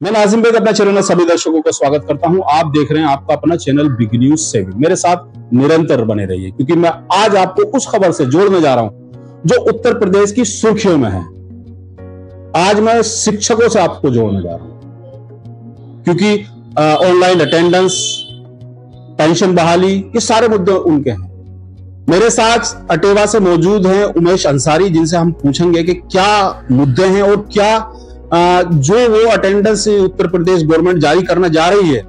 मैं नाजिम बेग अपना चैनल सभी दर्शकों का स्वागत करता हूँ। आप देख रहे हैं आपका अपना चैनल बिग न्यूज़ से भी मेरे साथ निरंतर बने रहिए, क्योंकि मैं आज आपको उस खबर से जोड़ने जा रहा हूँ जो उत्तर प्रदेश की सुर्खियों में है। आज मैं शिक्षकों से आपको जोड़ने जा रहा हूँ, क्योंकि ऑनलाइन अटेंडेंस पेंशन बहाली, ये सारे मुद्दे उनके हैं। मेरे साथ अटेवा से मौजूद हैं उमेश अंसारी, जिनसे हम पूछेंगे कि क्या मुद्दे हैं और क्या जो वो अटेंडेंस उत्तर प्रदेश गवर्नमेंट जारी करना जा रही है,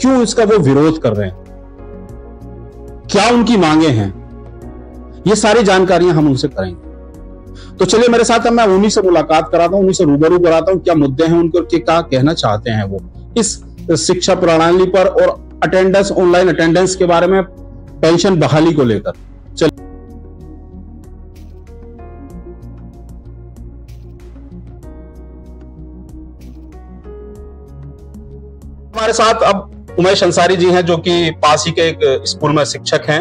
क्यों इसका वो विरोध कर रहे हैं? क्या उनकी मांगे हैं? ये सारी जानकारियाँ हम उनसे करेंगे। तो चलिए, मेरे साथ मैं उन्हीं से मुलाकात कराता हूँ, उन्हीं से रूबरू कराता हूँ, क्या मुद्दे हैं उनको क्या कहना चाहते हैं वो। इस शिक्षा प्रणाली पर और अटेंडेंस ऑनलाइन अटेंडेंस के बारे में पेंशन बहाली को लेकर। हमारे साथ अब उमेश अंसारी जी हैं जो कि पास ही के एक स्कूल में शिक्षक हैं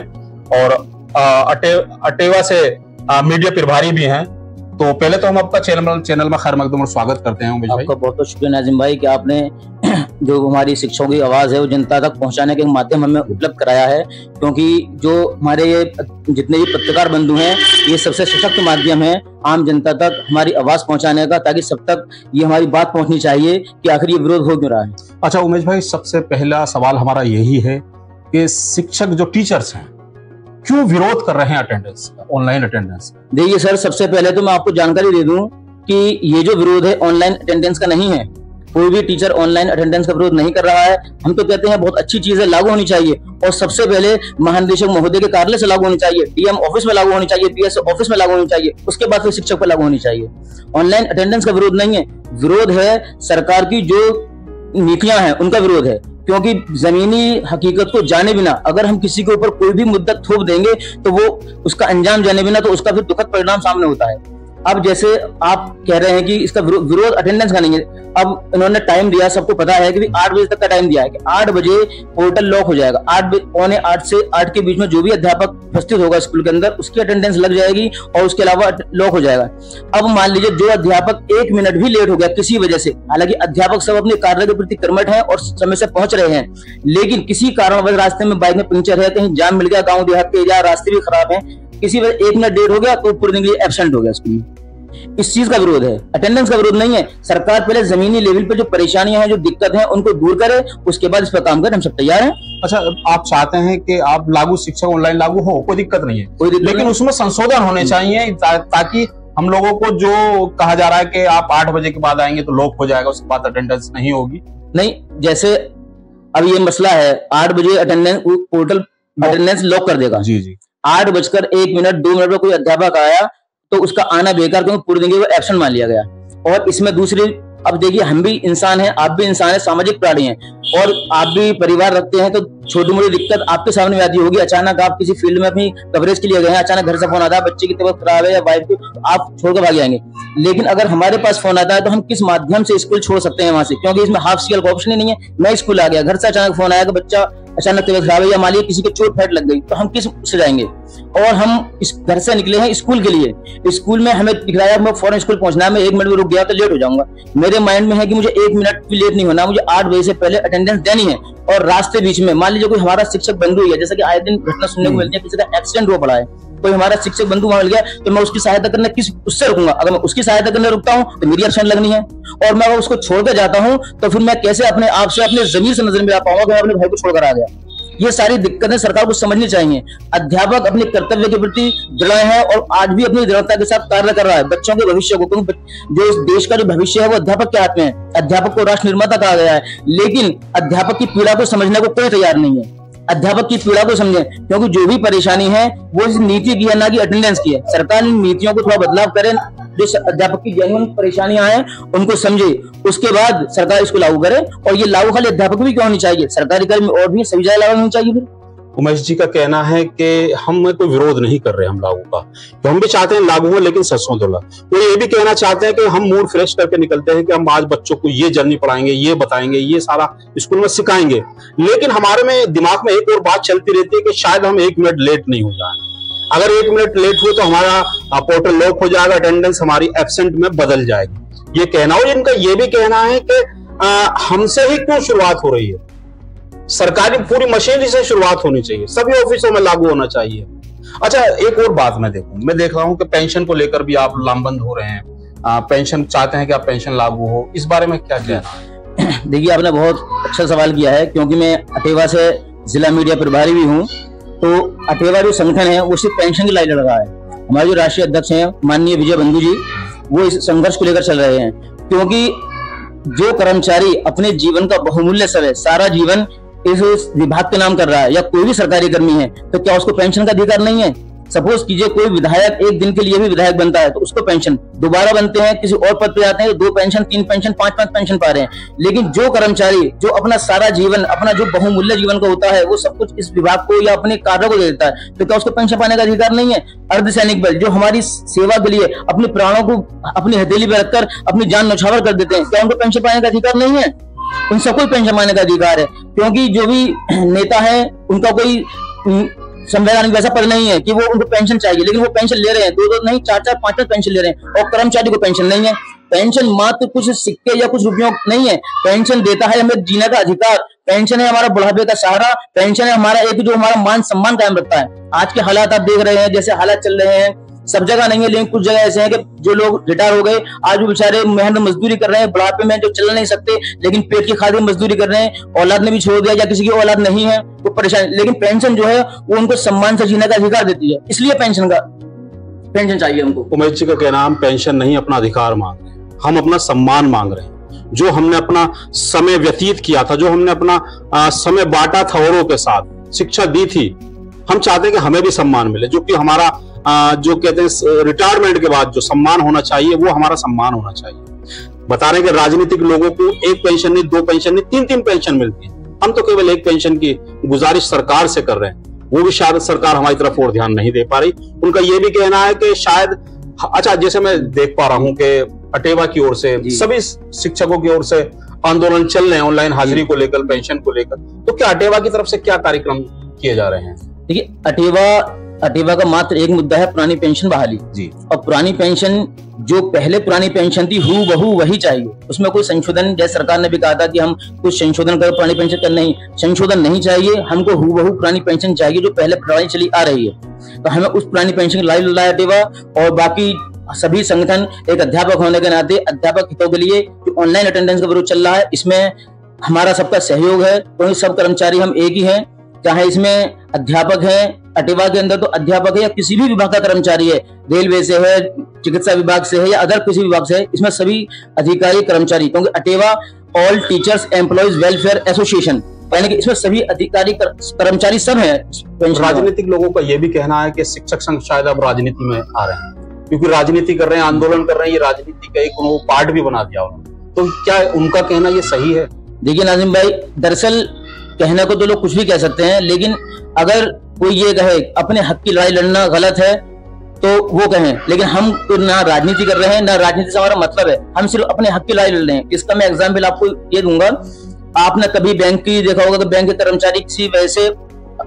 और अटे, अटेवा से मीडिया प्रभारी भी हैं। तो पहले तो हम आपका चैनल चैनल में खैर मकदम स्वागत करते हैं उमेश आपका बहुत बहुत शुक्रिया नाजिम भाई कि आपने जो हमारी शिक्षकों की आवाज़ है वो जनता तक पहुँचाने के माध्यम हमें उपलब्ध कराया है क्योंकि जो हमारे ये जितने भी पत्रकार बंधु हैं ये सबसे सशक्त माध्यम है आम जनता तक हमारी आवाज़ पहुँचाने का ताकि सब तक ये हमारी बात पहुंचनी चाहिए कि आखिर ये विरोध हो क्यों रहा है। अच्छा उमेश भाई सबसे पहला सवाल हमारा यही है कि शिक्षक जो टीचर्स हैं क्यों विरोध कर रहे हैं अटेंडेंस ऑनलाइन अटेंडेंस? देखिए सर सबसे पहले तो मैं आपको जानकारी दे दूँ कि ये जो विरोध है ऑनलाइन अटेंडेंस का नहीं है। कोई भी टीचर ऑनलाइन अटेंडेंस का विरोध नहीं कर रहा है। हम तो कहते हैं, बहुत अच्छी चीज़ है लागू होनी चाहिए। और सबसे पहले महानिदेशक महोदय के कार्यालय से लागू होनी चाहिए। डीएम ऑफ़िस में लागू होनी चाहिए। पीएस ऑफ़िस में लागू होनी चाहिए। उसके बाद फिर शिक्षक पर लागू होनी चाहिए। ऑनलाइन अटेंडेंस का विरोध नहीं है। विरोध है सरकार की जो नीतियाँ हैं, उनका विरोध है। क्योंकि जमीनी हकीकत को जाने बिना, अगर हम किसी के ऊपर कोई भी मुद्दा थोप देंगे तो वो उसका अंजाम जाने बिना तो उसका फिर दुखद परिणाम सामने होता है। अब जैसे आप कह रहे हैं कि इसका विरोध अटेंडेंस का नहीं है, अब इन्होंने टाइम दिया, सबको पता है कि आठ बजे तक का टाइम दिया है कि आठ बजे पोर्टल लॉक हो जाएगा। आठ पौने आठ से आठ के बीच में जो भी अध्यापक उपस्थित होगा स्कूल के अंदर, उसकी अटेंडेंस लग जाएगी और उसके अलावा लॉक हो जाएगा। अब मान लीजिए जो अध्यापक एक मिनट भी लेट हो गया किसी वजह से, हालाँकि अध्यापक सब अपने कार्य के प्रति कर्मठ है और समय से पहुँच रहे हैं, लेकिन किसी कारणवश रास्ते में बाइक में पंचर है कहीं जाम मिल गया, गाँव देहात के या रास्ते भी खराब है किसी वजह एक मिनट लेट हो गया तो पूरे दिन के लिए एबसेंट हो गया स्कूल इस चीज़ का विरोध है। अटेंडेंस का विरोध नहीं है। सरकार पहले जमीनी लेवल पर जो परेशानियाँ हैं जो दिक्कत है उनको दूर करे उसके बाद इस पर काम करें हम सब तैयार हैं। अच्छा आप चाहते हैं कि आप लागू शिक्षा ऑनलाइन लागू हो कोई दिक्कत नहीं है। कोई दिक्कत लेकिन उसमें संशोधन होने हम्म। चाहिए ताकि हम लोगों को जो कहा जा रहा है कि आप आठ बजे के बाद आएँगे तो लॉक हो जाएगा उसके बाद अटेंडेंस नहीं होगी। नहीं जैसे अब ये मसला है आठ बजे अटेंडेंस पोर्टल अटेंडेंस लॉक कर देगा। जी जी। आठ बजकर एक मिनट, दो मिनट पर कोई अध्यापक आया तो उसका आना बेकार क्योंकि पूरे दिन वो एब्सेंट मान लिया गया। और इसमें दूसरी, अब देखिए, हम भी इंसान हैं, आप भी इंसान हैं, सामाजिक प्राणी हैं। और आप भी परिवार रखते हैं तो छोटी मोटी दिक्कत आपके सामने आती होगी। अचानक आप किसी फ़ील्ड में अपनी कवरेज के लिए गए हैं, अचानक घर से फ़ोन आता है, बच्चे की तबियत खराब है या वाइफ की तो आप छोड़कर भाग जाएँगे लेकिन अगर हमारे पास फ़ोन आता है तो हम किस माध्यम से स्कूल छोड़ सकते हैं वहाँ से? क्योंकि इसमें हाफ़ सीएल का ऑप्शन ही नहीं है। मैं स्कूल आ गया, घर से अचानक फ़ोन आया कि बच्चा अचानक तबियत खराब है या मान किसी के चोट फैट लग गई तो हम किस से जाएँगे? और हम इस घर से निकले हैं स्कूल के लिए। स्कूल में हमें दिख रहा है, मैं फ़ौरन स्कूल पहुँचना है, मैं एक मिनट में रुक गया तो लेट हो जाऊँगा। मेरे माइंड में है कि मुझे एक मिनट भी लेट नहीं होना, मुझे आठ बजे से पहले अटेंडेंस देनी है और रास्ते बीच में मान लीजिए कोई हमारा शिक्षक बंधु है जैसे कि आए दिन घटना सुनने को हम्म। मिलती है किसी का एक्सीडेंट हुआ पड़ा है कोई हमारा शिक्षक बंधु वहाँ मिल गया तो मैं उसकी सहायता करने किस उससे रुकूँगा? अगर मैं उसकी सहायता करने रुकता हूँ तो मेरी अड़चन लगनी है। और मैं अगर उसको छोड़कर जाता हूँ तो फिर मैं कैसे अपने आप से अपने ज़मीन से नज़र में आ पाऊँगा मैं अपने भाई को छोड़कर आ गया? ये सारी दिक्कतें सरकार को समझनी चाहिए। अध्यापक अपने कर्तव्य के प्रति दृढ़ है और आज भी अपनी दृढ़ता के साथ कार्य कर रहा है। बच्चों के भविष्य को, क्योंकि जो देश का जो भविष्य है, वो अध्यापक के हाथ में है। अध्यापक को राष्ट्र निर्माता कहा गया है। लेकिन अध्यापक की पीड़ा को समझने को कोई तैयार नहीं है। अध्यापक की पीड़ा को समझे, क्योंकि जो भी परेशानी है, वो इस नीति की है, ना कि अटेंडेंस की है। सरकार इन नीतियों को थोड़ा बदलाव करे जो अध्यापक की जेन्युन परेशानियाँ हैं, उनको समझे। उसके बाद सरकार इसको लागू करे और ये लागू खाली अध्यापक भी क्यों होनी चाहिए? सरकारी कर्मी और भी सभी जगह लागू होनी चाहिए फिर। उमेश जी का कहना है कि हम कोई विरोध नहीं कर रहे हम लागू का। तो हम भी चाहते हैं लागू हो, लेकिन सरसों धुला। वो ये भी कहना चाहते हैं कि हम मूड फ्रेश करके निकलते हैं कि हम आज बच्चों को ये जर्नी पढ़ाएँगे, ये बताएँगे, ये सारा स्कूल में सिखाएँगे। लेकिन हमारे में दिमाग में एक और बात चलती रहती है कि शायद हम एक मिनट लेट नहीं हो जाए। अगर एक मिनट लेट हुए तो हमारा पोर्टल लॉक हो जाएगा अटेंडेंस हमारी एबसेंट में बदल जाएगी। ये कहना और इनका ये भी कहना है कि हमसे ही क्यों शुरुआत हो रही है? सरकारी पूरी मशीनरी से शुरुआत होनी चाहिए। सभी ऑफिसों में लागू होना चाहिए। अच्छा एक और बात मैं देखू। मैं देख रहा हूँ कि पेंशन को लेकर भी आप लामबंद हो रहे हैं। आ, पेंशन चाहते हैं कि आप पेंशन लागू हो। इस बारे में क्या कहना देखिए आपने बहुत अच्छा सवाल किया है क्योंकि मैं अटेवा से जिला मीडिया प्रभारी भी हूँ। तो अटेवा जो संगठन है, वो सिर्फ़ पेंशन की लाइन लड़ रहा है। हमारे जो राष्ट्रीय अध्यक्ष हैं, माननीय विजय बंधु जी, वो इस संघर्ष को लेकर चल रहे हैं। क्योंकि जो कर्मचारी अपने जीवन का बहुमूल्य समय सारा जीवन इस विभाग के नाम कर रहा है, या कोई भी सरकारी कर्मी है तो क्या उसको पेंशन का अधिकार नहीं है? सपोज़ कीजिए कोई विधायक एक दिन के लिए भी विधायक बनता है तो उसको पेंशन दोबारा बनते हैं, किसी और पद पे जाते हैं तो दो पेंशन तीन पेंशन पाँच पाँच पेंशन पा रहे हैं। लेकिन जो कर्मचारी, जो अपना सारा जीवन, अपना जो बहुमूल्य जीवन का होता है, वो सब कुछ इस विभाग को या अपने कार्य को दे देता है तो क्या उसको पेंशन पाने का अधिकार नहीं है? अर्धसैनिक बल, जो हमारी सेवा के लिए अपने प्राणों को अपनी हथेली पर रखकर अपनी जान नौछावर कर देते हैं, क्या उनको पेंशन पाने का अधिकार नहीं है? उन सबको पेंशन पाने का अधिकार है, क्योंकि जो भी नेता है, उनका कोई संवैधानिक वैसा पद नहीं है कि वो उनको पेंशन चाहिए, लेकिन वो पेंशन ले रहे हैं दो दो नहीं चार चार पाँच पाँच पेंशन ले रहे हैं, और कर्मचारी को पेंशन नहीं है। पेंशन मात्र कुछ सिक्के या कुछ रुपयों नहीं है। पेंशन देता है हमें जीने का अधिकार। पेंशन है हमारा बुढ़ापे का सहारा। पेंशन है हमारा एक जो हमारा मान सम्मान कायम रखता है। आज के हालात आप देख रहे हैं, जैसे हालात चल रहे हैं सब जगह नहीं है लेकिन कुछ जगह ऐसे हैं कि जो लोग रिटायर हो गए आज भी बेचारे मेहनत मजदूरी कर रहे हैं बुढ़ापे में जो चल नहीं सकते लेकिन पेट की खातिर मजदूरी कर रहे हैं औलाद ने भी छोड़ दिया या किसी की औलाद नहीं है वो परेशान लेकिन पेंशन जो है वो उनको सम्मान से जीने का अधिकार देती है। इसलिए पेंशन का पेंशन चाहिए उनको उमेश जी का कहना हम पेंशन नहीं अपना अधिकार मांग रहे हम अपना सम्मान मांग रहे हैं। जो हमने अपना समय व्यतीत किया था जो हमने अपना आ, समय बांटा था औरों के साथ शिक्षा दी थी हम चाहते हैं कि हमें भी सम्मान मिले जो कि हमारा जो कहते हैं रिटायरमेंट के बाद जो सम्मान होना चाहिए वो हमारा सम्मान होना चाहिए। बता रहे कि राजनीतिक लोगों को एक पेंशन नहीं दो पेंशन नहीं तीन तीन पेंशन मिलती है। हम तो केवल एक पेंशन की गुजारिश सरकार से कर रहे हैं। वो भी शायद सरकार हमारी तरफ़ और ध्यान नहीं दे पा रही। उनका ये भी कहना है कि शायद अच्छा जैसे मैं देख पा रहा हूँ कि अटेवा की ओर से सभी शिक्षकों की ओर से आंदोलन चल रहे हैं ऑनलाइन हाजिरी को लेकर पेंशन को लेकर। तो क्या अटेवा की तरफ़ से क्या कार्यक्रम किए जा रहे हैं? देखिए अटेवा अटेवा का मात्र एक मुद्दा है पुरानी पेंशन बहाली। जी। और पुरानी पेंशन जो पहले पुरानी पेंशन थी हु बहु वही चाहिए। उसमें कोई संशोधन जैसे सरकार ने भी कहा था कि हम कुछ संशोधन कर पुरानी पेंशन कर नहीं संशोधन नहीं चाहिए हमको हु बहु पुरानी पेंशन चाहिए जो पहले पुरानी चली आ रही है। तो हमें उस पुरानी पेंशन लाइव लाया अटेवा और बाकी सभी संगठन एक अध्यापक होने के नाते अध्यापक हितों के लिए जो ऑनलाइन अटेंडेंस का विरोध चल रहा है इसमें हमारा सबका सहयोग है क्योंकि सब कर्मचारी हम एक ही हैं। चाहे इसमें अध्यापक है अटेवा के अंदर तो अध्यापक है या किसी भी विभाग का कर्मचारी है रेलवे से है चिकित्सा विभाग से है या अदर किसी विभाग से है इसमें सभी अधिकारी कर्मचारी क्योंकि Atewa all teachers employees welfare association यानी कि इसमें सभी अधिकारी कर, कर्मचारी सब है। राजनीतिक लोगों का यह भी कहना है कि शिक्षक संघ शायद अब राजनीति में आ रहे हैं क्योंकि राजनीति कर रहे हैं आंदोलन कर रहे हैं ये राजनीति का एक पार्ट भी बना दिया उन्होंने। तो क्या उनका कहना ये सही है? देखिए नाजिम भाई दरअसल कहने को तो लोग कुछ भी कह सकते हैं, लेकिन अगर कोई ये कहे, अपने हक की लड़ाई लड़ना गलत है तो वो कहें, लेकिन हम तो ना राजनीति कर रहे हैं, ना राजनीति से हमारा मतलब है। हम सिर्फ़ अपने हक की लड़ाई लड़ रहे हैं। इसका मैं एग्ज़ाम्पल आपको ये दूँगा। आपने कभी बैंक की देखा होगा तो बैंक के कर्मचारी किसी वजह से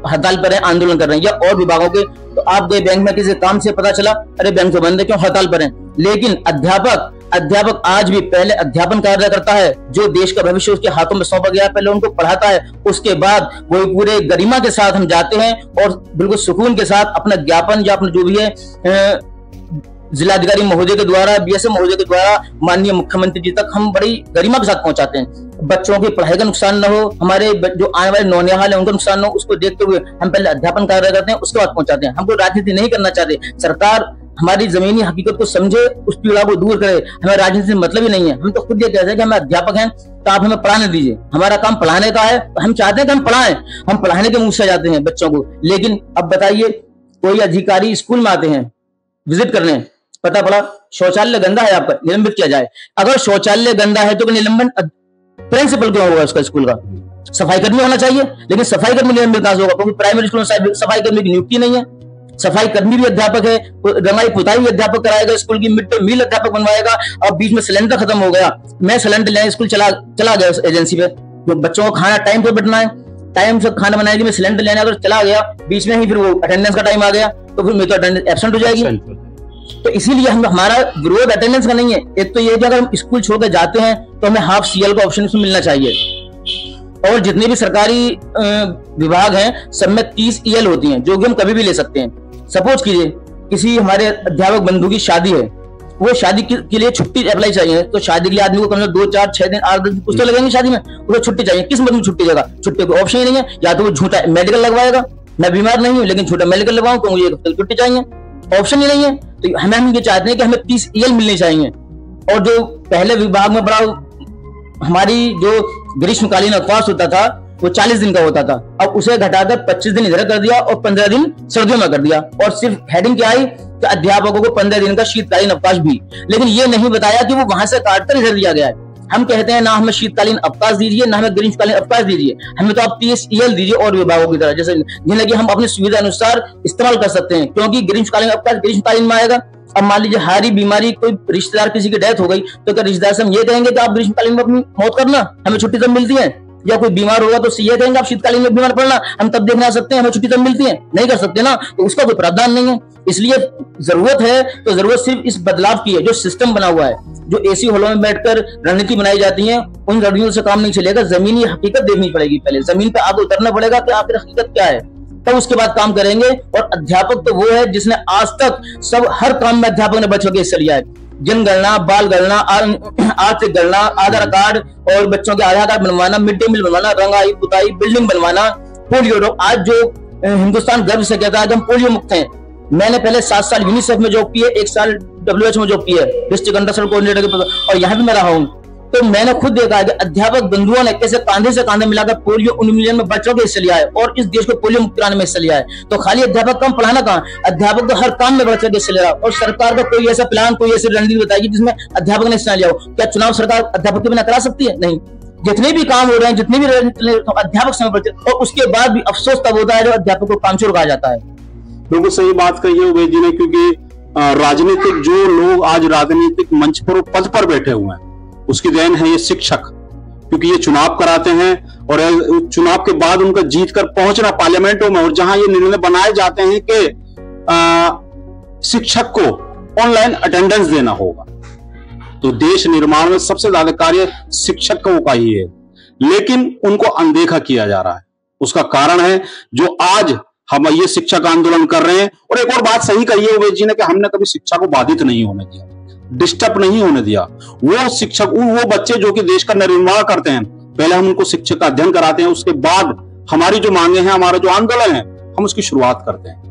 हड़ताल पर है, आंदोलन कर रहे हैं, या और विभागों के। तो आप गए बैंक में किसी काम से पता चला, अरे बैंक तो बंद है, क्यों हड़ताल पर है? लेकिन अध्यापक अध्यापक आज भी पहले अध्यापन कार्य करता है, जो देश का भविष्य उसके हाथों में सौंपा गया, पहले उनको पढ़ाता है, उसके बाद वो पूरे गरिमा के साथ हम जाते हैं और बिल्कुल सुकून के साथ अपना ज्ञापन या अपना जो भी है जिलाधिकारी महोदय के द्वारा बीएसएफ महोदय के द्वारा माननीय मुख्यमंत्री जी तक हम बड़ी गरिमा के साथ पहुंचाते हैं। बच्चों की पढ़ाई का नुकसान न हो, हमारे जो आने वाले नौनिहाल है, उनका नुकसान न हो, उसको देखते हुए हम पहले अध्यापन कार्य करते हैं, उसके बाद पहुंचाते हैं। हमको राजनीति नहीं करना चाहते। सरकार हमारी जमीनी हकीकत को समझे उस पीड़ा को दूर करे, हमें राजनीति से मतलब ही नहीं है। हम तो खुद ये कहते हैं कि हम अध्यापक हैं तो आप हमें पढ़ाने दीजिए। हमारा काम पढ़ाने का है हम चाहते हैं कि हम पढ़ाएँ। हम पढ़ाने के मुँह से जाते हैं बच्चों को। लेकिन अब बताइए, कोई अधिकारी स्कूल में आते हैं, विज़िट करने, पता पड़ा, शौचालय गंदा है आपका, निलंबित किया जाए। अगर शौचालय गंदा है तो निलंबन प्रिंसिपल क्यों होगा उसका स्कूल का? सफ़ाई कर्मी होना चाहिए, लेकिन सफ़ाई कर्मी निलंबित कहाँ होगा, क्योंकि प्राइमरी स्कूल में सफ़ाई कर्मी की नियुक्ति नहीं है। सफ़ाई कर्मी भी अध्यापक है रंगाई पुताई भी अध्यापक कराएगा स्कूल की मिड डे मील अध्यापक बनवाएगा और बीच में सिलेंडर खत्म हो गया। मैं सिलेंडर लेने स्कूल चला चला गया उस एजेंसी पे। तो बच्चों को खाना टाइम पे बैठना है टाइम से खाना बनाएगी मैं सिलेंडर लेने अगर चला गया बीच में ही फिर वो अटेंडेंस का टाइम आ गया तो फिर मेरी तो अटेंडेंस एबसेंट हो जाएगी। तो इसीलिए हम हमारा विरोध अटेंडेंस का नहीं है। एक तो ये कि अगर हम स्कूल छोड़कर जाते हैं तो हमें हाफ़ सीएल का ऑप्शन इसमें मिलना चाहिए। और जितने भी सरकारी विभाग हैं सब में तीस ईएल होती हैं जो कि हम कभी भी ले सकते हैं। सपोज़ कीजिए, किसी हमारे अध्यापक बंधु की शादी है, वो शादी के लिए छुट्टी अप्लाई चाहिए तो शादी के लिए आदमी को कम से कम दो, चार, छह दिन, आठ दिन कुछ तो लगेंगे शादी में उसको छुट्टी चाहिए। किस मतलब छुट्टी देगा? छुट्टी को ऑप्शन ही नहीं है, या तो वो झूठा मेडिकल लगवाएगा। मैं बीमार नहीं हूँ, लेकिन छोटा मेडिकल लगवाऊँ तो मुझे छुट्टी चाहिए। ऑप्शन ही नहीं है। तो हमें, हम ये चाहते हैं कि हमें तीस ईएल मिलनी चाहिए। और जो पहले विभाग में बड़ा हमारी जो ग्रीष्मकालीन अवकाश होता था वो 40 दिन का होता था। अब उसे घटाकर 25 दिन इधर कर दिया और 15 दिन सर्दियों में कर दिया। और सिर्फ़ हेडिंग क्या आई? कि अध्यापकों को 15 दिन का शीतकालीन अवकाश भी। लेकिन ये नहीं बताया कि वो वहाँ से काटकर इधर दिया गया है। हम कहते हैं, ना हमें शीतकालीन अवकाश दीजिए, ना हमें ग्रीष्मकालीन अवकाश दीजिए। हमें तो आप टीएसईएल दीजिए और विभागों की तरह। जैसे जिन्हें कि हम अपनी सुविधा अनुसार इस्तेमाल कर सकते हैं। क्योंकि ग्रीष्मकालीन अवकाश ग्रीष्मकालीन में आएगा। अब मान लीजिए हारी बीमारी, कोई रिश्तेदार किसी की डेथ हो गई तो क्या रिश्तेदार से हम ये कहेंगे कि आप ग्रीष्मकालीन में अपनी मौत करना, हमें छुट्टी तब मिलती है। या कोई बीमार होगा तो ये कहेंगे, आप शीतकालीन में बीमार पड़ना, हम तब देखने आ सकते हैं, हमें छुट्टी तब मिलती है। नहीं कर सकते ना तो उसका कोई प्रावधान नहीं है। इसलिए ज़रूरत है तो ज़रूरत सिर्फ़ इस बदलाव की है, जो सिस्टम बना हुआ है, जो एसी हॉलों में बैठकर रणनीति बनाई जाती है, उन रणनीतियों से काम नहीं चलेगा, जमीनी हकीकत देखनी पड़ेगी पहले। ज़मीन पर आगे उतरना पड़ेगा कि आखिर हकीकत क्या है। तब उसके बाद काम करेंगे, और अध्यापक तो वो है जिसने आज तक सब, हर काम में अध्यापक ने बच्चों के हिस्सा लिया है। जनगणना बाल गणना आर्थिक गणना, आधार कार्ड और बच्चों के आधार कार्ड बनवाना, मिड डे मील बनवाना रंगाई पुताई, बिल्डिंग बनवाना, पोलियो आज जो हिंदुस्तान गर्व से कहता है आज हम पोलियो मुक्त हैं। मैंने पहले सात साल यूनिसेफ में जॉब किए, एक साल डब्ल्यूएच में जॉब किए डिस्ट्रिक्ट अंडर कोऑर्डिनेटर के और यहाँ भी मैं रहा हूँ। तो मैंने खुद देखा है कि अध्यापक बंधुओं ने कैसे कांधे से कांधे मिलाकर पोलियो उन्मूलन में बच्चों के हिस्सा लिया है और इस देश को पोलियो मुक्त कराने में हिस्सा लिया है। तो खाली अध्यापक कम पढ़ाना कहाँ? अध्यापक तो हर काम में बच्चों के हिस्सा ले रहा और सरकार का कोई ऐसा प्लान कोई ऐसी रणनीति बताएगी जिसमें अध्यापक ने हिस्सा लिया हो? क्या चुनाव सरकार अध्यापक के बिना करा सकती है? नहीं। जितने भी काम हो रहे हैं, जितने भी अध्यापक समय पर और उसके बाद भी अफसोस तब होता है जो अध्यापक को काम कहा जाता है। बिल्कुल सही बात कही है उबेद जी ने, क्योंकि राजनीतिक जो लोग आज राजनीतिक मंच पर, पद पर बैठे हुए हैं उसकी देन है ये शिक्षक, क्योंकि ये चुनाव कराते हैं और चुनाव के बाद उनका जीत कर पहुँचना पार्लियामेंटों में और जहाँ ये निर्णय बनाए जाते हैं कि शिक्षक को ऑनलाइन अटेंडेंस देना होगा। तो देश निर्माण में सबसे ज़्यादा कार्य शिक्षकों का ही है, लेकिन उनको अनदेखा किया जा रहा है। उसका कारण है जो आज हम ये शिक्षक आंदोलन कर रहे हैं। और एक और बात सही कही है उबेद जी ने कि हमने कभी शिक्षा को बाधित नहीं होने दिया। डिस्टर्ब नहीं होने दिया। वो शिक्षक वो बच्चे जो कि देश का निर्माण करते हैं, पहले हम उनको शिक्षक का अध्ययन कराते हैं, उसके बाद हमारी जो मांगे हैं, हमारा जो आंदोलन है, हम उसकी शुरुआत करते हैं।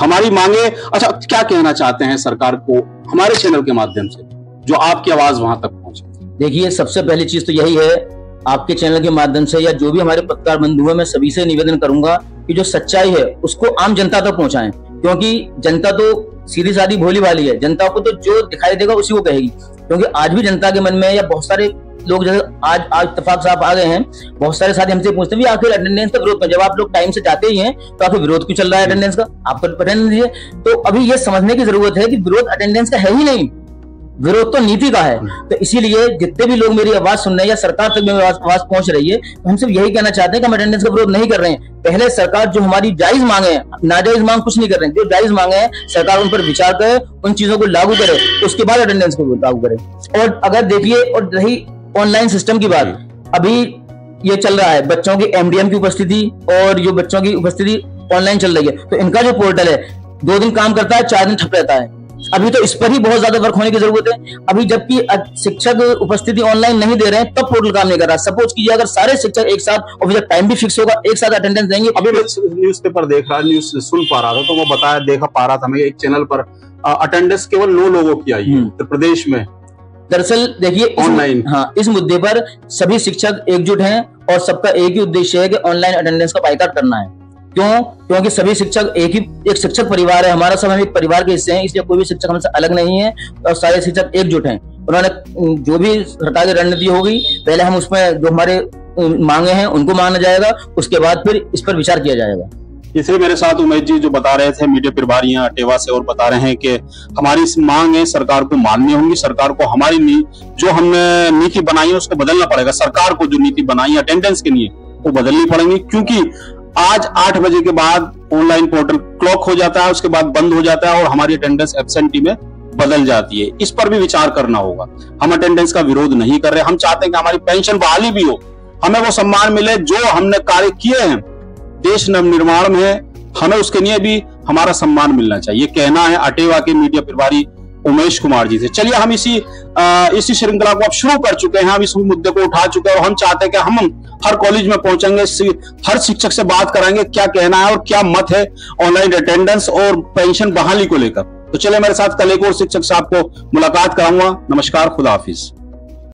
हमारी मांगे अच्छा क्या कहना चाहते हैं सरकार को, हमारे चैनल के माध्यम से, जो आपकी आवाज़ वहाँ तक पहुँचे? देखिए, सबसे पहली चीज़ तो यही है, आपके चैनल के माध्यम से या जो भी हमारे पत्रकार बंधु है, मैं सभी से निवेदन करूँगा कि जो सच्चाई है, उसको आम जनता तक पहुंचाएँ। क्योंकि जनता तो सीधी सादी भोली वाली है। जनता को तो जो दिखाई देगा उसी को कहेगी। क्योंकि आज भी जनता के मन में या बहुत सारे लोग जैसे आज आज इतफाक साहब आ गए हैं, बहुत सारे साथी हमसे पूछते हैं आखिर अटेंडेंस का विरोध जब आप लोग टाइम से जाते ही हैं तो आखिर विरोध क्यों चल रहा है अटेंडेंस का? अटेंडेंस दीजिए तो अभी ये समझने की ज़रूरत है कि विरोध अटेंडेंस का है ही नहीं। विरोध तो नीति का है। तो इसीलिए जितने भी लोग मेरी आवाज़ सुन रहे हैं या सरकार तक मेरी आवाज़ पहुँच रही है तो हम सिर्फ़ यही कहना चाहते हैं कि हम अटेंडेंस का विरोध नहीं कर रहे हैं। पहले सरकार जो हमारी जायज़ मांगे हैं नाजायज मांग कुछ नहीं कर रहे हैं। जो जायज़ मांगे हैं सरकार उन पर विचार करे उन चीज़ों को लागू करे तो उसके बाद अटेंडेंस को लागू करे। और अगर देखिए और रही ऑनलाइन सिस्टम की बात अभी ये चल रहा है बच्चों की एमडीएम की उपस्थिति और जो बच्चों की उपस्थिति ऑनलाइन चल रही है। तो इनका जो पोर्टल है दो दिन काम करता है चार दिन ठप रहता है। अभी तो इस पर ही बहुत ज़्यादा वर्क होने की ज़रूरत है। अभी जबकि शिक्षक उपस्थिति ऑनलाइन नहीं दे रहे हैं तब पोर्टल काम नहीं कर रहा। सपोज़ कीजिए अगर सारे शिक्षक एक साथ और टाइम भी फिक्स होगा एक साथ अटेंडेंस देंगे अभी मैं न्यूज़ पेपर देख रहा न्यूज़ सुन पा रहा था तो वो बताया देखा पा रहा था मैं एक चैनल पर। अटेंडेंस केवल नौ लोगों की आई है हम्म। उत्तर प्रदेश में। दरअसल देखिए ऑनलाइन हाँ इस मुद्दे पर सभी शिक्षक एकजुट हैं और सबका एक ही उद्देश्य है कि ऑनलाइन अटेंडेंस का बाइकाट करना है। क्यों? क्योंकि सभी शिक्षक एक ही एक शिक्षक परिवार है हमारा सब हम एक परिवार के हिस्से हैं इसलिए कोई भी शिक्षक हमसे अलग नहीं है और सारे शिक्षक एकजुट हैं। उन्होंने जो भी सरकार की रणनीति होगी पहले हम उसमें जो हमारे मांगे हैं उनको माना जाएगा उसके बाद फिर इस पर विचार किया जाएगा। इसलिए मेरे साथ उमेश जी जो बता रहे थे मीडिया प्रभारियाँ अटेवा से और बता रहे हैं कि हमारी मांग है सरकार को माननी होगी सरकार को हमारी नी, जो हमने नीति बनाई है उसको बदलना पड़ेगा। सरकार को जो नीति बनाई अटेंडेंस के लिए वो बदलनी पड़ेगी क्योंकि आज आठ बजे के बाद ऑनलाइन पोर्टल क्लॉक हो जाता है, उसके बाद बंद हो जाता है और हमारी अटेंडेंस एबसेंटी में बदल जाती है। इस पर भी विचार करना होगा। हम अटेंडेंस का विरोध नहीं कर रहे। हम चाहते हैं कि हमारी पेंशन बहाली भी हो। हमें वो सम्मान मिले जो हमने कार्य किए हैं। देश नवनिर्माण में हमें उसके लिए भी हमारा सम्मान मिलना चाहिए। कहना है अटेवा के मीडिया प्रभारी उमेश कुमार जी से। चलिए हम इसी आ, इसी श्रृंखला को अब शुरू कर चुके हैं। हम इस मुद्दे को उठा चुके हैं और हम चाहते हैं कि हम हर कॉलेज में पहुँचेंगे हर शिक्षक से बात कराएँगे क्या कहना है और क्या मत है ऑनलाइन अटेंडेंस और पेंशन बहाली को लेकर। तो चलिए मेरे साथ कल एक और शिक्षक साहब को मुलाकात कराऊँगा। नमस्कार खुदा हाफिज।